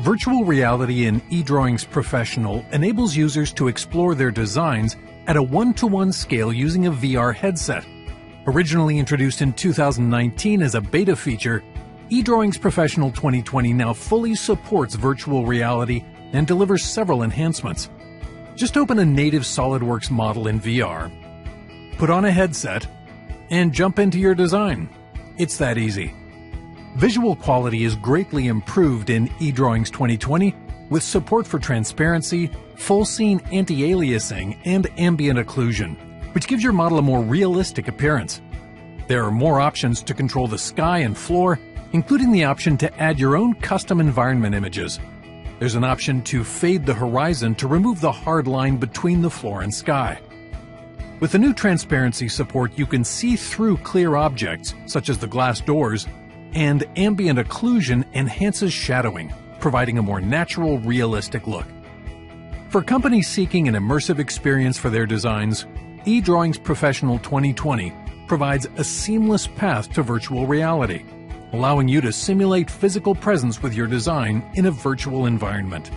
Virtual reality in eDrawings Professional enables users to explore their designs at a one-to-one scale using a VR headset. Originally introduced in 2019 as a beta feature, eDrawings Professional 2020 now fully supports virtual reality and delivers several enhancements. Just open a native SOLIDWORKS model in VR, put on a headset, and jump into your design. It's that easy. Visual quality is greatly improved in eDrawings 2020 with support for transparency, full scene anti-aliasing, and ambient occlusion, which gives your model a more realistic appearance. There are more options to control the sky and floor, including the option to add your own custom environment images. There's an option to fade the horizon to remove the hard line between the floor and sky. With the new transparency support, you can see through clear objects, such as the glass doors, and ambient occlusion enhances shadowing, providing a more natural, realistic look. For companies seeking an immersive experience for their designs, eDrawings Professional 2020 provides a seamless path to virtual reality, allowing you to simulate physical presence with your design in a virtual environment.